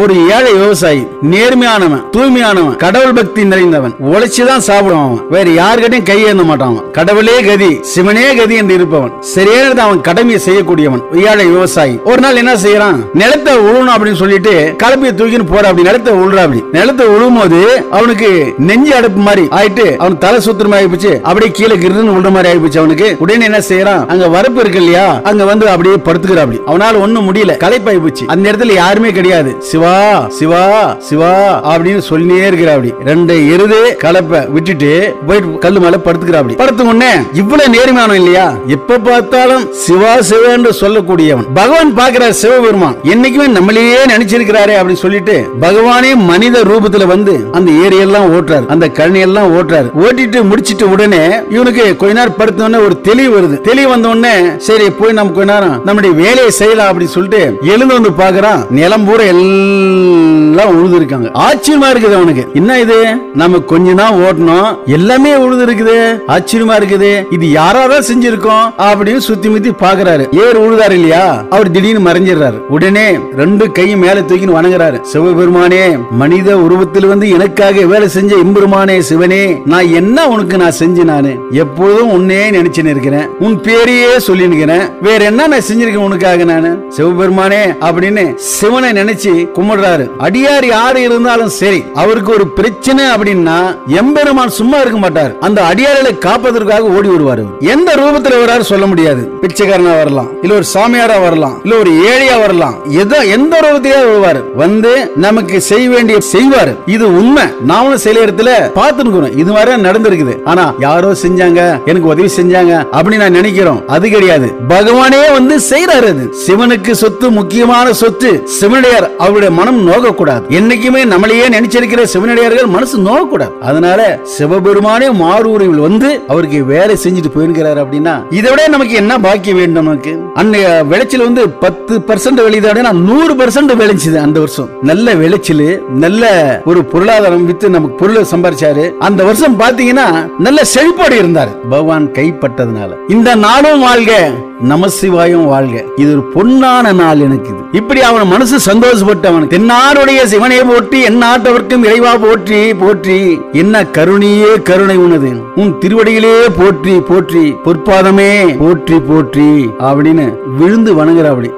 ஒரு ஏழை விவசாயி நேர்மையானவன் தூய்மையானவன் கடவுள் பக்தி நிறைந்தவன் உழைச்சுதான் சாப்பிடுவான் அவன். வேற யாருக்கிட்டையும் கையேந்த மாட்டான் கடவுளே கதி சிவனே கதி என்று இருப்பவன். சரியானது அவன் கடமையை செய்யக்கூடியவன். ஏழை விவசாயி. ஒரு நாள் என்ன செய்யறான்? நிலத்தை உழுணும் அப்படின்னு சொல்லிட்டு கலப்பையை தூக்கின்னு போற அப்படி நிலத்தை உழுற அப்படி. நிலத்தை உழும் போது அவனுக்கு நெஞ்சு அடுப்பு மாதிரி ஆயிட்டு அவன் தலை சுத்திரமா மாதிரி ஆயிப்போச்சு. அப்படியே கீழே கிருதுன்னு விடுற மாதிரி ஆயிப்போச்சு அவனுக்கு. உடனே என்ன செய்யறான்? அங்க வரப்பு இருக்கு இல்லையா? அங்க வந்து அப்படியே படுத்துக்கிறா அப்படி. அவனால ஒண்ணும் முடியல. களைப்பாய் போச்சு. அந்த இடத்துல யாருமே கிடையாது. சிவா சிவா சிவா அப்படின்னு சொல்லியே இருக்கிறா அப்படி ரெண்டு எருது கலப்பை விட்டுட்டு போயிட்டு கல்லு மேல படுத்துக்கிறா படுத்து படுத்த உடனே இவ்வளவு நேர்மையானம் இல்லையா? எப்ப பார்த்தாலும் சிவா சிவா என்று சொல்லக்கூடியவன். பகவான் பாக்குற சிவபெருமான் என்னைக்குமே நம்மளையே நினைச்சிருக்கிறாரே அப்படின்னு சொல்லிட்டு பகவானே மனித ரூபத்துல வந்து அந்த ஏரியெல்லாம் ஓட்டுறாரு. அந்த கழனி எல்லாம் ஓட்டுறாரு. ஓட்டிட்டு முடிச்சிட்டு உடனே இவனுக்கு கொஞ்ச நேரம் படுத்த உடனே ஒரு தெளிவு வருது. தெளிவு வந்த உடனே சரி போய் நம்ம கொஞ்ச நேரம் நம்முடைய வேலையை செய்யலாம் அப்படின்னு சொல்லிட்டு எழுந்து வந்து பாக்குறான் நிலம் பூரா எல்லாம் உழுது இருக்காங்க ஆச்சரியமா இருக்குது அவனுக்கு. என்ன இது? நம்ம கொஞ்ச நாள் ஓட்டணும் எல்லாமே உழுது இருக்குது ஆச்சரியமா இருக்குது. இது யாராவது செஞ்சிருக்கோம் அப்படின்னு சுத்தி முத்தி பாக்குறாரு. ஏர் உழுதாரு இல்லையா? அவர் திடீர்னு மறைஞ்சிடுறாரு. உடனே ரெண்டு கையும் மேல தூக்கின்னு வணங்குறாரு. சிவபெருமானே மனித உருவத்தில் வந்து எனக்காக வேலை செஞ்ச எம்பெருமானே சிவனே நான் என்ன உனக்கு நான் செஞ்சு நானு எப்போதும் உன்னே நினைச்சுன்னு இருக்கிறேன். உன் பேரையே சொல்லி இருக்கிறேன் வேற என்ன நான் செஞ்சிருக்கேன் உனக்காக நானு? சிவபெருமானே அப்படின்னு சிவனை நினைச்சு கும்பிடுறாரு. அடியார் யாரு இருந்தாலும் சரி அவருக்கு ஒரு பிரச்சனை அப்படின்னா எம்பெருமான் சும்மா இருக்க மாட்டார். அந்த அடியார்களை காப்பதற்காக ஓடி வருவார் எந்த ரூபத்துல வராரு சொல்ல முடியாது. பிச்சைக்காரனா வரலாம் இல்ல ஒரு சாமியாரா வரலாம் இல்ல ஒரு ஏழையா வரலாம். எதோ எந்த ரூபத்திலே வருவாரு? வந்து நமக்கு செய்ய வேண்டிய செய்வாரு. இது உண்மை. நாமளும் சில இடத்துல பார்த்துருக்கிறோம். இது மாதிரி நடந்திருக்குது. ஆனா யாரோ செஞ்சாங்க எனக்கு உதவி செஞ்சாங்க அப்படின்னு நான் நினைக்கிறோம். அது கிடையாது. பகவானே வந்து செய்யறாரு அது. சிவனுக்கு சொத்து முக்கியமான சொத்து சிவனடியார். அவருடைய மனம் நோகக்கூடாது. என்னைக்குமே நம்மளையே நினைச்சிருக்கிற சிவனடியார்கள் மனசு நோகக்கூடாது. அதனால சிவபெருமானே மாரூரில் வந்து அவருக்கு வேலை செஞ்சுட்டு போயிருக்கிறார் அப்படின்னா இதை விட நமக்கு என்ன பாக்கியம் வேண்டும் நமக்கு? அன்னைய விளைச்சல் வந்து பத்து பர்சன்ட் விளையுது நூறு பர்சன்ட் விளைஞ்சுது அந்த வருஷம். நல்ல விளைச்சல் நல்ல ஒரு பொருளாதாரம் வித்து நமக்கு பொருள் சம்பாரிச்சாரு. அந்த வருஷம் பாத்தீங்கன்னா நல்ல செழிப்போடு இருந்தார். பகவான் கைப்பட்டதுனால இந்த நாளும் வாழ்க நமசிவாயும் வாழ்க. இது ஒரு பொன்னான நாள் எனக்கு இது இப்படி அவன் மனசு சந்தோஷப்பட்டு அவனுக்கு தென்னாருடைய சிவனை போற்றி எந்நாட்டவர்க்கும் இறைவா போற்றி போற்றி. என்ன கருணையே கருணை உனது. உன் திருவடியிலே போற்றி போற்றி. பொற்பாதமே போற்றி போற்றி. அப்படின்னு விழுந்து வணங்குறாப்படி